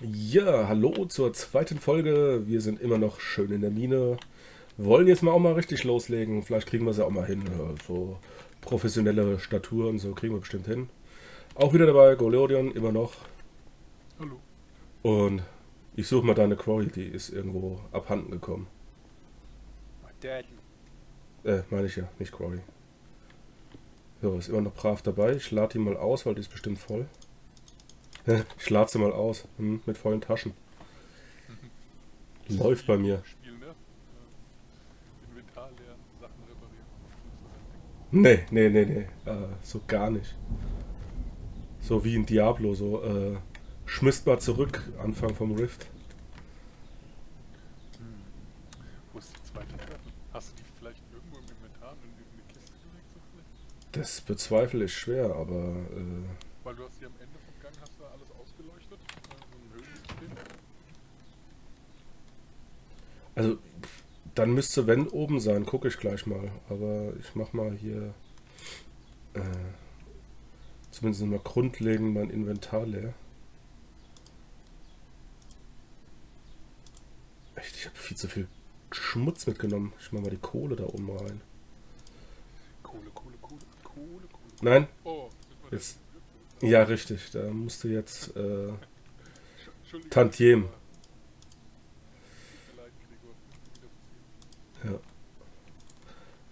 Ja, hallo zur zweiten Folge. Wir sind immer noch schön in der Mine. Wollen jetzt mal auch mal richtig loslegen. Vielleicht kriegen wir es ja auch mal hin. So professionelle Statur und so kriegen wir bestimmt hin. Auch wieder dabei, Goleodion, immer noch. Hallo. Und ich suche mal deine Quarry, die ist irgendwo abhanden gekommen. Äh, meine ich ja, nicht Quarry. So, ist immer noch brav dabei. Ich lade die mal aus, weil die ist bestimmt voll. Ich lade sie mal aus. Hm, mit vollen Taschen. Läuft bei mir. Spiel, ne? Äh, Inventar leer, Sachen reparieren. Nee, nee, nee, nee. Äh, so gar nicht. So wie in Diablo, so äh, schmisst mal zurück, Anfang vom Rift. Wo ist die zweite Treppe? Hast du die vielleicht irgendwo im Inventar in irgendeine Kiste gelegt? So vielleicht? Das bezweifle ich schwer, aber äh, Weil du hast hier am Ende vom Gang hast du alles ausgeleuchtet. äh, So ein Höhlensystem. Also dann müsste wenn oben sein, gucke ich gleich mal. Aber ich mach mal hier äh, zumindest mal grundlegend mein Inventar leer. Echt, ich habe viel zu viel Schmutz mitgenommen. Ich mach mal die Kohle da oben rein. Kohle, Kohle, Kohle, Kohle, Kohle. Nein, Oh, Jetzt- ja richtig. Da musste jetzt äh. Tantiem. Tut mir leid, Gregor. Passiert.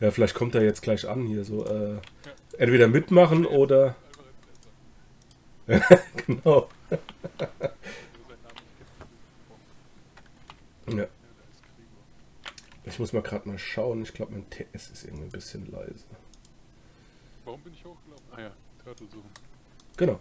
Ja, vielleicht kommt er jetzt gleich an hier so. Äh, entweder mitmachen oder. Genau. Ja. ja. Ich muss mal gerade mal schauen. Ich glaube, mein TS ist irgendwie ein bisschen leise. Warum bin ich hochgelaufen? Ah ja, Turtle suchen. Genau.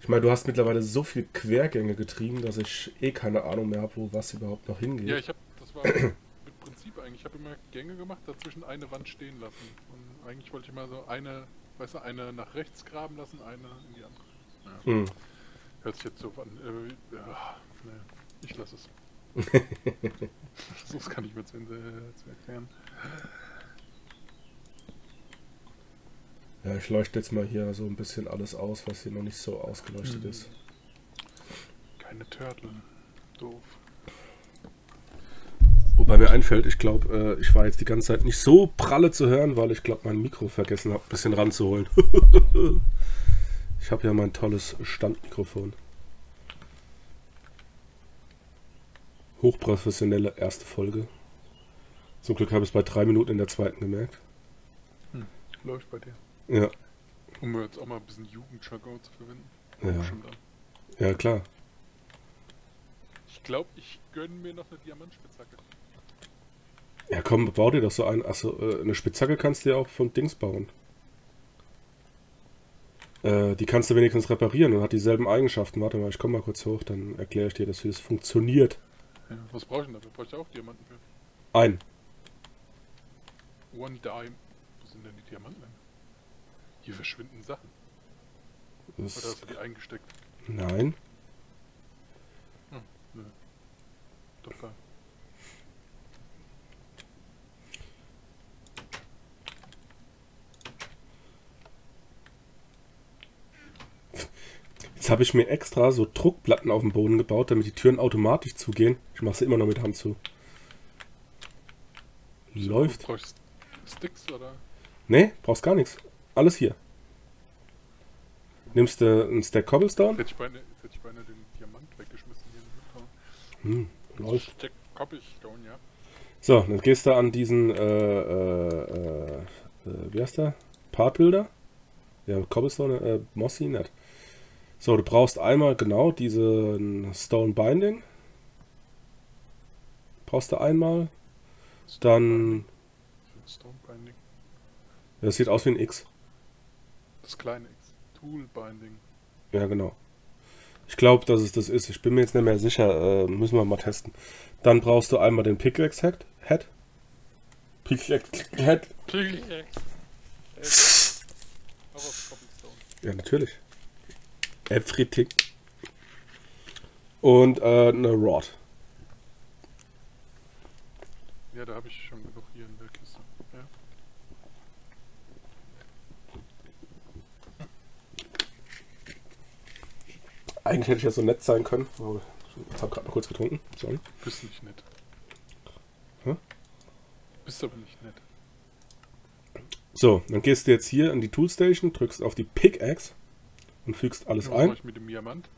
Ich meine, du hast mittlerweile so viel Quergänge getrieben, dass ich eh keine Ahnung mehr habe, wo was überhaupt noch hingeht. Ja, ich habe, das war mit Prinzip eigentlich, ich habe immer Gänge gemacht, dazwischen eine Wand stehen lassen. Und eigentlich wollte ich mal so eine, weißt du, eine nach rechts graben lassen, eine in die andere. Ja, Hm. hört sich jetzt so an. Äh, ja, nee, ich lasse es. Sonst kann ich mir zu, äh, zu erklären. Ja, ich leuchte jetzt mal hier so ein bisschen alles aus, was hier noch nicht so ausgeleuchtet Hm. ist. Keine Turtle. Doof. Wobei mir einfällt, ich glaube, äh, ich war jetzt die ganze Zeit nicht so pralle zu hören, weil ich glaube, mein Mikro vergessen habe, ein bisschen ranzuholen. ich habe ja mein tolles Standmikrofon. Hochprofessionelle erste Folge. Zum Glück habe ich es bei drei Minuten in der zweiten gemerkt. Läuft bei dir. Ja, Um jetzt auch mal ein bisschen Jugendjargon zu verwenden. Ja. Ja klar. Ich glaube, ich gönne mir noch eine Diamantspitzhacke. Ja komm, bau dir doch so ein. Achso, äh, eine Spitzhacke kannst du ja auch vom Dings bauen. Äh, die kannst du wenigstens reparieren und hat dieselben Eigenschaften. Warte mal, ich komme mal kurz hoch, dann erkläre ich dir, dass es funktioniert. Ja, was brauche ich denn dafür? Brauche ich auch Diamanten für? Ein. One Dime. Wo sind denn die Diamanten? Hier verschwinden Sachen. Oder Das, hast du die eingesteckt? nein. Nö. Doch geil. Jetzt habe ich mir extra so Druckplatten auf den Boden gebaut, damit die Türen automatisch zugehen. Ich mache sie immer noch mit Hand zu. Läuft. Brauchst du Sticks oder? Nee, brauchst gar nichts. Alles hier. Nimmst du einen Stack Cobblestone? Hätte ich beinahe, jetzt hätte ich beinahe den Diamant weggeschmissen hier in Hm, läuft. Stack Cobblestone, ja. So, dann gehst du an diesen, äh, äh, äh, äh, wie heißt der? Partbuilder? Ja, Cobblestone, äh, Mossy, nicht. So, du brauchst einmal genau diesen Stone Binding. Brauchst du einmal. Dann, Stone Binding. das sieht aus wie ein X. Das kleine X. Tool Binding. Ja, genau. Ich glaube, dass es das ist. Ich bin mir jetzt nicht mehr sicher. Äh, müssen wir mal testen. Dann brauchst du einmal den Pickaxe Head. Head. Pickaxe. Ja, natürlich. Everything. Und äh, eine Rod. Ja, da habe ich schon genug hier in der Kiste. Ja. Eigentlich hätte ich ja so nett sein können, aber ich habe gerade noch kurz getrunken. Sorry. Bist nicht nett. Hä? Bist aber nicht nett. So, dann gehst du jetzt hier an die Toolstation, drückst auf die Pickaxe und fügst alles Was mache ein. ich mit dem Diamant?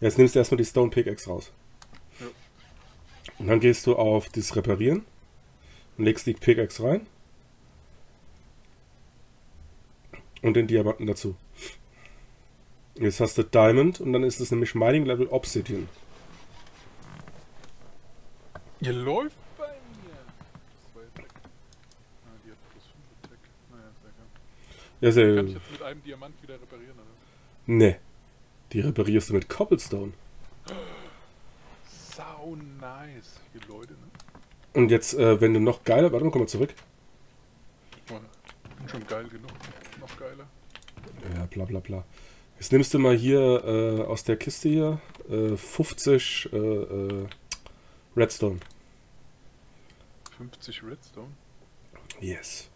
Jetzt nimmst du erstmal die Stone Pickaxe raus. Ja. Und dann gehst du auf das Reparieren und legst die Pickaxe rein. Und den Diamanten dazu. Jetzt hast du Diamond und dann ist es nämlich Mining Level Obsidian. Ihr läuft bei mir. Ah, die hat plus 5 Attack. Naja, ist egal. Ja, sehr, Kann ich jetzt mit einem Diamant wieder reparieren, oder? ne. Die reparierst du mit Cobblestone. Sau nice. Die Leute, ne? Und jetzt, äh, wenn du noch geiler, warte mal, komm mal zurück. Oh, bin schon geil genug. Noch geiler. Ja, bla bla bla. Jetzt nimmst du mal hier äh, aus der Kiste hier äh, 50 äh, äh, Redstone. 50 Redstone. Yes.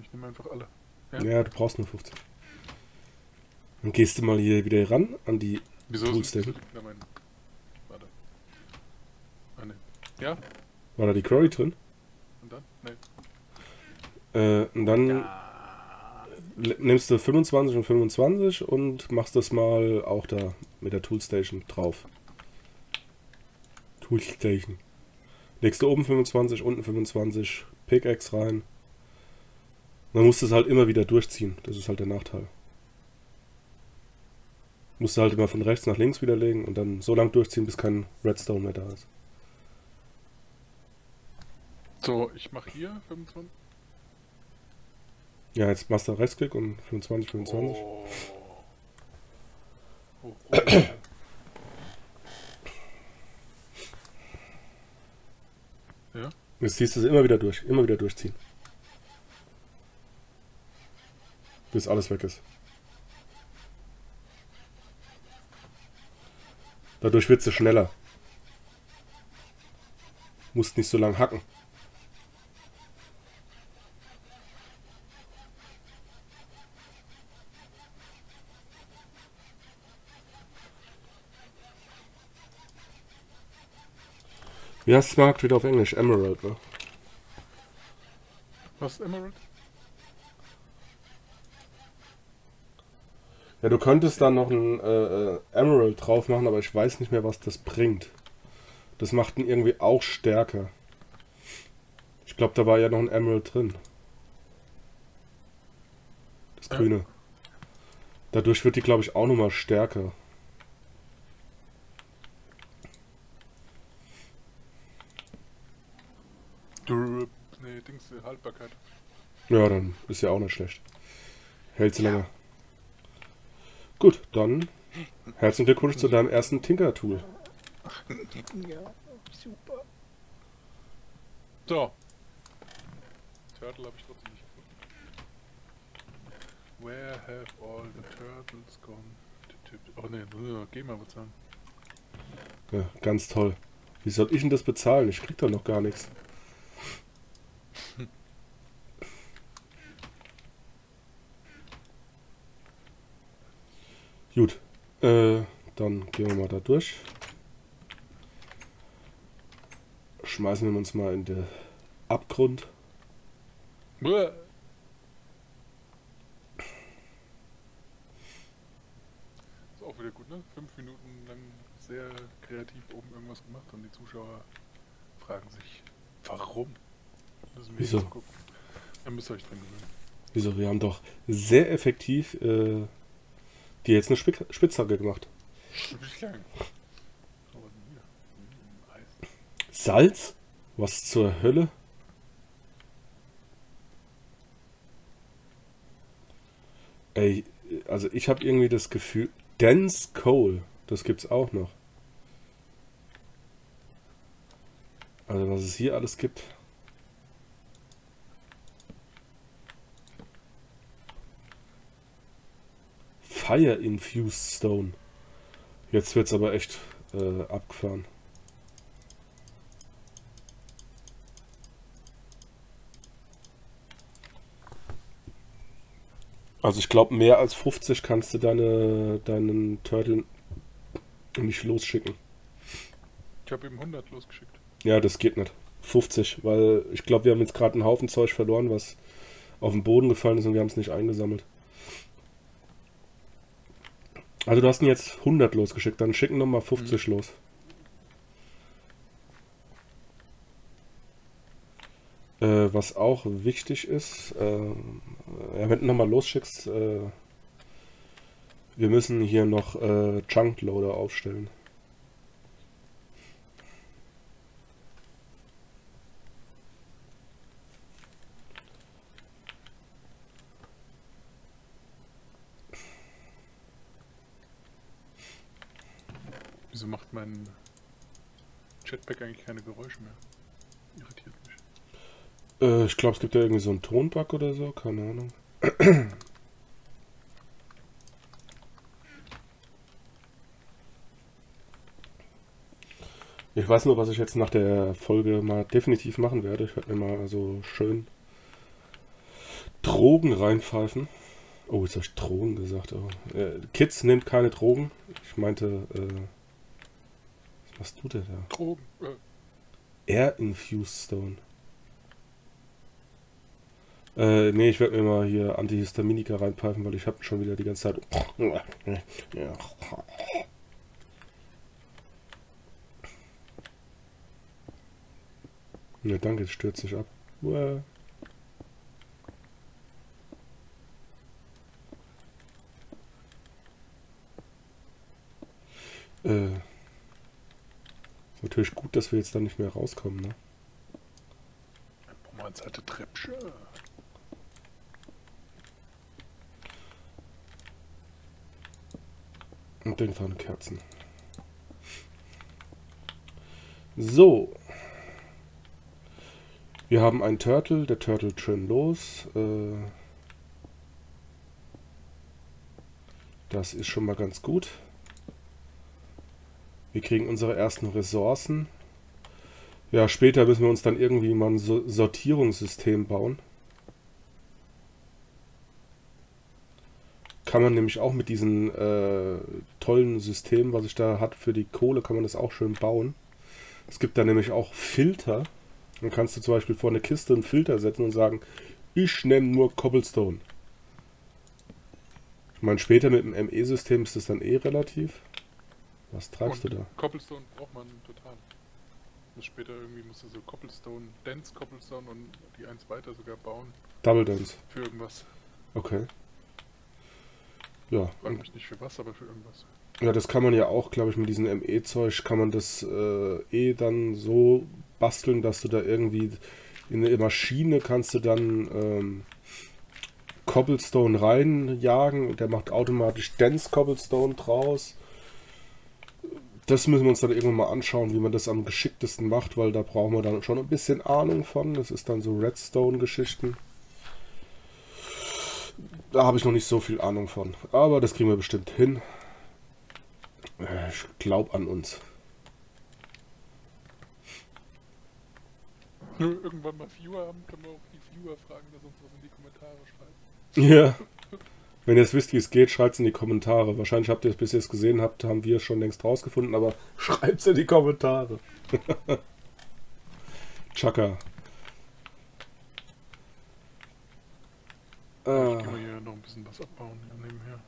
Ich nehme einfach alle. Ja. Ja. du brauchst nur 50. Dann gehst du mal hier wieder ran an die. Wieso ist. Na, mein. Warte. Ah, ne. Ja? War da die Quarry drin? Und dann? Ne. Äh, und dann l- nimmst du 25 und 25 und machst das mal auch da mit der Toolstation drauf. Toolstation. Legst du oben 25, unten 25, Pickaxe rein. Dann musst du es halt immer wieder durchziehen. Das ist halt der Nachteil. Musst du halt immer von rechts nach links wieder legen und dann so lang durchziehen, bis kein Redstone mehr da ist. So, ich mache hier 25. Ja, jetzt machst du Rechtsklick und 25, 25. Oh. Oh, oh. ja? Jetzt ziehst du es immer wieder durch, immer wieder durchziehen. Bis alles weg ist. Dadurch wird es schneller. Musst nicht so lang hacken. Heißt Smart wieder auf Englisch? Emerald, ne? Was, Emerald? Ja, du könntest dann noch ein äh, äh, Emerald drauf machen, aber ich weiß nicht mehr, was das bringt. Das macht ihn irgendwie auch stärker. Ich glaube, da war ja noch ein Emerald drin. Das Ja. Grüne. Dadurch wird die, glaube ich, auch nochmal stärker. Dur nee, Dings, äh, Haltbarkeit. Ja, dann ist ja auch nicht schlecht. Hält sie länger. Gut, dann herzlichen Glückwunsch zu deinem ersten Tinker-Tool. Ja, super. So. Turtle habe ich trotzdem nicht gefunden. Where have all the turtles gone? Oh ne, geh mal was sagen. Ja, ganz toll. Wie soll ich denn das bezahlen? Ich krieg da noch gar nichts. Gut, äh, dann gehen wir mal da durch. Schmeißen wir uns mal in den Abgrund. Buah. Ist auch wieder gut, ne? Fünf Minuten lang sehr kreativ oben irgendwas gemacht und die Zuschauer fragen sich, warum? Wieso? Ihr müsst euch dran gewöhnen. Wieso? Wir haben doch sehr effektiv äh, dir jetzt eine Spick Spitzhacke gemacht. Salz? Was zur Hölle? Ey, also ich habe irgendwie das Gefühl, Dense Coal, das gibt's auch noch. Also was es hier alles gibt. Fire Infused Stone. Jetzt wird es aber echt äh, abgefahren. Also ich glaube, mehr als 50 kannst du deine, deinen Turtle nicht losschicken. Ich habe eben 100 losgeschickt. Ja, das geht nicht. 50, weil ich glaube, wir haben jetzt gerade einen Haufen Zeug verloren, was auf den Boden gefallen ist und wir haben es nicht eingesammelt. Also du hast ihn jetzt 100 losgeschickt, dann schicken nochmal 50 mhm. los. Äh, was auch wichtig ist, äh, ja, wenn du nochmal losschickst, äh, wir müssen hier noch äh, Chunk Loader aufstellen. Wieso macht mein Jetpack eigentlich keine Geräusche mehr? Irritiert mich. Äh, ich glaube, es gibt ja irgendwie so einen Tonbug oder so, keine Ahnung. Ich weiß nur, was ich jetzt nach der Folge mal definitiv machen werde. Ich werde mir mal so schön Drogen reinpfeifen. Oh, jetzt habe ich Drogen gesagt. Oh. Äh, Kids nimmt keine Drogen. Ich meinte, äh, was du denn da? Drogen. Air Infused Stone. Äh, nee, ich werde mir mal hier Antihistaminika reinpfeifen, weil ich habe schon wieder die ganze Zeit. Ja, danke, es stürzt sich ab. Uah. Äh, natürlich gut, dass wir jetzt da nicht mehr rauskommen, ne? Brauchen wir halt Treppchen. Und den fahren Kerzen. So. Wir haben einen Turtle, der Turtle schön los. Äh, das ist schon mal ganz gut. Wir kriegen unsere ersten Ressourcen. Ja, später müssen wir uns dann irgendwie mal ein Sortierungssystem bauen. Kann man nämlich auch mit diesem äh, tollen System, was ich da hat für die Kohle, kann man das auch schön bauen. Es gibt da nämlich auch Filter. Dann kannst du zum Beispiel vor eine Kiste einen Filter setzen und sagen, ich nehme nur Cobblestone. Ich meine, später mit dem ME-System ist das dann eh relativ. Was treibst und du da? Cobblestone braucht man total. Bis später irgendwie musst du so Cobblestone, Dense Cobblestone und die eins weiter sogar bauen. Double Dense. Für irgendwas. Okay. Ja. Frag mich nicht für was, aber für irgendwas. Ja, das kann man ja auch, glaube ich, mit diesem ME-Zeug kann man das äh, eh dann so basteln, dass du da irgendwie in eine Maschine kannst du dann ähm, Cobblestone reinjagen. Der macht automatisch Dense Cobblestone draus. Das müssen wir uns dann irgendwann mal anschauen, wie man das am geschicktesten macht, weil da brauchen wir dann schon ein bisschen Ahnung von. Das ist dann so Redstone-Geschichten. Da habe ich noch nicht so viel Ahnung von. Aber das kriegen wir bestimmt hin. Ich glaube an uns. Nur irgendwann mal Viewer haben, können wir auch die Viewer fragen, dass uns was in die Kommentare schreiben. Ja. Wenn ihr es wisst, wie es geht, schreibt es in die Kommentare. Wahrscheinlich habt ihr es bis jetzt gesehen habt, haben wir es schon längst rausgefunden, aber schreibt es in die Kommentare. Chaka. Ah. Ich kann hier noch ein bisschen was abbauen nebenher.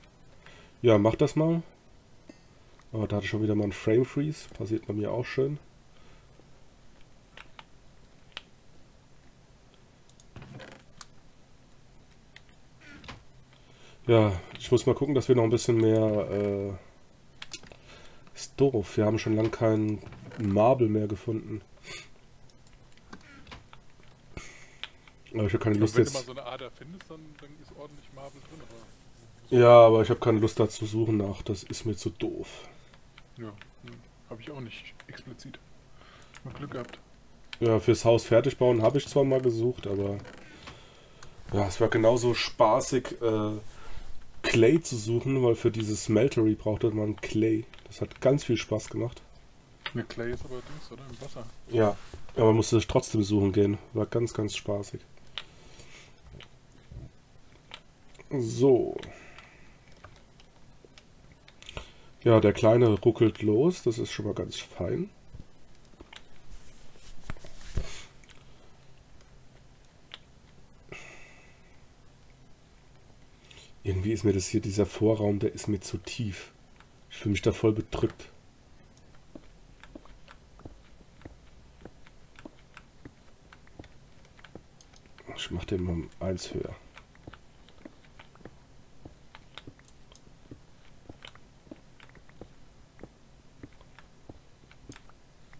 Ja, mach das mal. Oh, da hatte ich schon wieder mal einen Frame Freeze. Passiert bei mir auch schön. Ja, ich muss mal gucken, dass wir noch ein bisschen mehr... Äh, ist doof, wir haben schon lange keinen Marble mehr gefunden. Aber ich habe keine Lust wenn jetzt... Wenn du mal so eine Ader findest, dann, dann ist ordentlich Marble drin. Aber ja, aber ich habe keine Lust da zu suchen nach. Das ist mir zu doof. Ja, hm, habe ich auch nicht explizit. Mal Glück gehabt. Ja, fürs Haus fertig bauen habe ich zwar mal gesucht, aber... Ja, es war genauso spaßig... Äh, Clay zu suchen, weil für dieses Smeltery brauchte man Clay. Das hat ganz viel Spaß gemacht. Ja, Clay ist aber Dings, oder? Im Wasser. Ja, aber man musste trotzdem suchen gehen. War ganz, ganz spaßig. So. Ja, der Kleine ruckelt los. Das ist schon mal ganz fein. Irgendwie ist mir das hier, dieser Vorraum, der ist mir zu tief. Ich fühle mich da voll bedrückt. Ich mache den mal eins höher.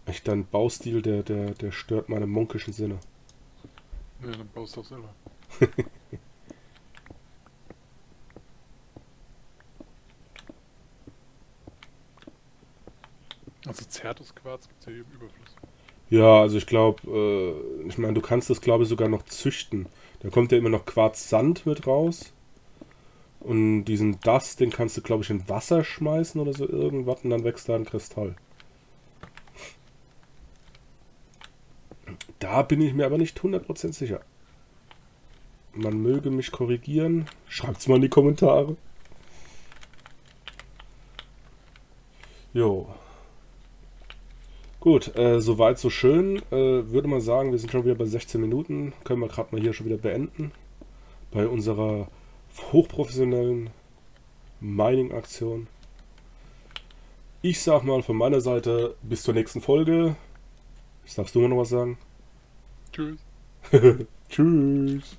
Echt ein Baustil, der, der, der stört meine monkischen Sinne. Ja, dann baust du doch selber. also zertes Quarz gibt es ja hier im Überfluss. Ja, also ich glaube, äh, ich meine, du kannst das glaube ich sogar noch züchten. Da kommt ja immer noch Quarz-Sand mit raus. Und diesen Dust, den kannst du glaube ich in Wasser schmeißen oder so irgendwas und dann wächst da ein Kristall. Da bin ich mir aber nicht 100% sicher. Man möge mich korrigieren. Schreibt's mal in die Kommentare. Jo. Gut, äh, soweit so schön. Äh, würde man sagen, wir sind schon wieder bei 16 Minuten. Können wir gerade mal hier schon wieder beenden. Bei unserer hochprofessionellen Mining-Aktion. Ich sag mal von meiner Seite bis zur nächsten Folge. Jetzt darfst du mal noch was sagen. Tschüss. Tschüss.